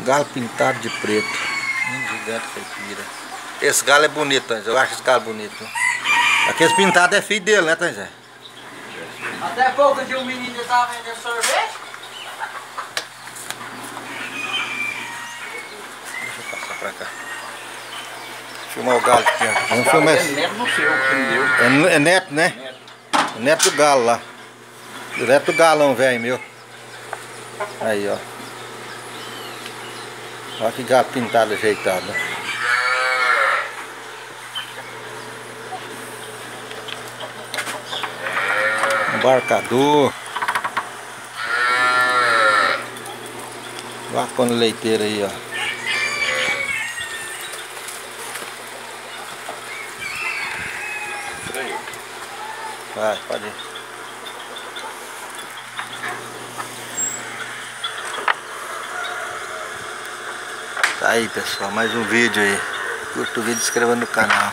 Galo pintado de preto. Um gigante caipira. Esse galo é bonito, Tanzé. Eu acho esse galo bonito. Aqueles pintados é filho dele, né, Tanzé? Até pouco dia um menino estava vendendo sorvete. Deixa eu passar pra cá. Filmar o galo aqui, ó. Vamos filmar É esse. neto do seu. É, é neto, né? Neto. É neto do galo lá. Direto do galão, velho, meu. Aí, ó. Olha que galo pintado ajeitado. Embarcador. Vacona leiteira aí, ó. Vai, pode ir. Tá aí pessoal, mais um vídeo aí. Curta o vídeo e inscreva no canal.